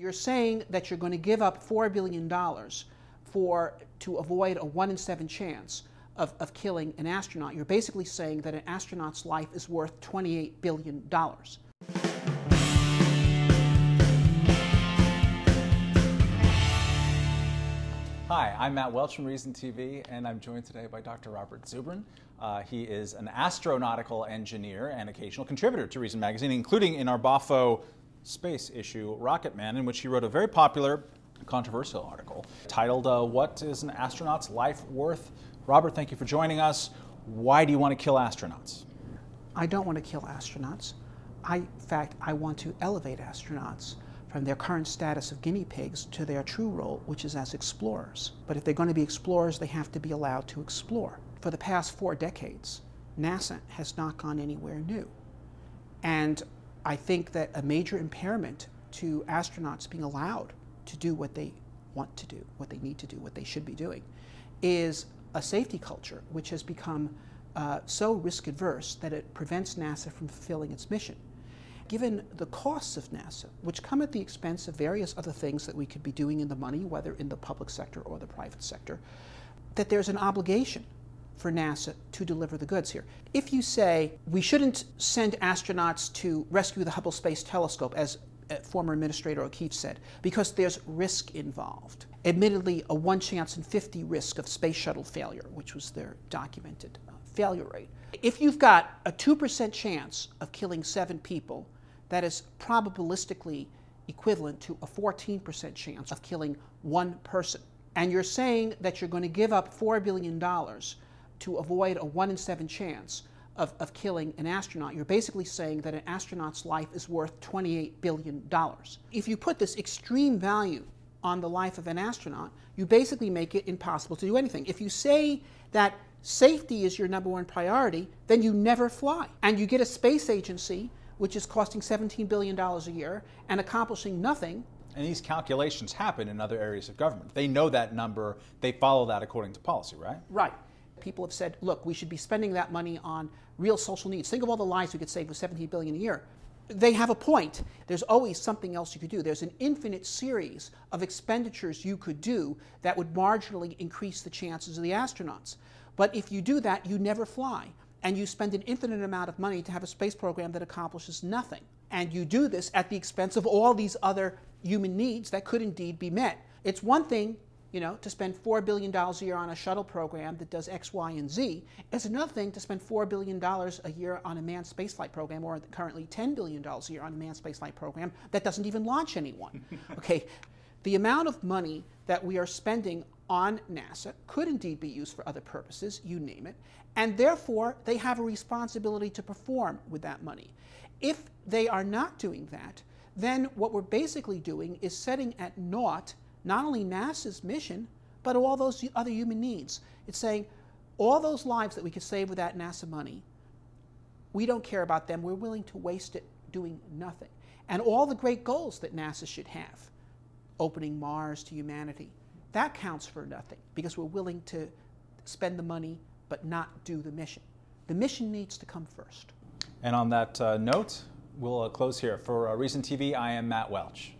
You're saying that you're going to give up $4 billion for, to avoid a 1 in 7 chance of, of killing an astronaut. You're basically saying that an astronaut's life is worth $28 billion. Hi, I'm Matt Welch from Reason TV, and I'm joined today by Dr. Robert Zubrin. Uh, he is an astronautical engineer and occasional contributor to Reason Magazine, including in our BAFO space issue, Rocket Man, in which he wrote a very popular, controversial article titled, uh, What is an Astronaut's Life Worth? Robert, thank you for joining us. Why do you want to kill astronauts? I don't want to kill astronauts. I, in fact, I want to elevate astronauts from their current status of guinea pigs to their true role, which is as explorers. But if they're going to be explorers, they have to be allowed to explore. For the past four decades, NASA has not gone anywhere new. And I think that a major impairment to astronauts being allowed to do what they want to do, what they need to do, what they should be doing, is a safety culture which has become uh, so risk adverse that it prevents NASA from fulfilling its mission. Given the costs of NASA, which come at the expense of various other things that we could be doing in the money, whether in the public sector or the private sector, that there's an obligation for NASA to deliver the goods here. If you say we shouldn't send astronauts to rescue the Hubble Space Telescope, as uh, former Administrator O'Keefe said, because there's risk involved. Admittedly, a one chance in 50 risk of space shuttle failure, which was their documented uh, failure rate. If you've got a 2% chance of killing seven people that is probabilistically equivalent to a 14% chance of killing one person. And you're saying that you're going to give up $4 billion to avoid a 1 in 7 chance of, of killing an astronaut. You're basically saying that an astronaut's life is worth $28 billion. If you put this extreme value on the life of an astronaut, you basically make it impossible to do anything. If you say that safety is your number one priority, then you never fly. And you get a space agency which is costing $17 billion a year and accomplishing nothing. And these calculations happen in other areas of government. They know that number, they follow that according to policy, right? Right. People have said, look, we should be spending that money on real social needs. Think of all the lives we could save with 17 billion a year. They have a point. There's always something else you could do. There's an infinite series of expenditures you could do that would marginally increase the chances of the astronauts. But if you do that, you never fly and you spend an infinite amount of money to have a space program that accomplishes nothing. And you do this at the expense of all these other human needs that could indeed be met. It's one thing, you know, to spend $4 billion a year on a shuttle program that does X, Y, and Z. It's another thing to spend $4 billion a year on a manned spaceflight program, or currently $10 billion a year on a manned spaceflight program that doesn't even launch anyone. okay, the amount of money that we are spending on NASA could indeed be used for other purposes, you name it, and therefore they have a responsibility to perform with that money. If they are not doing that, then what we're basically doing is setting at naught not only NASA's mission, but all those other human needs. It's saying all those lives that we could save with that NASA money, we don't care about them. We're willing to waste it doing nothing. And all the great goals that NASA should have, opening Mars to humanity, that counts for nothing because we're willing to spend the money but not do the mission. The mission needs to come first. And on that uh, note, we'll uh, close here. For uh, Reason TV, I am Matt Welch.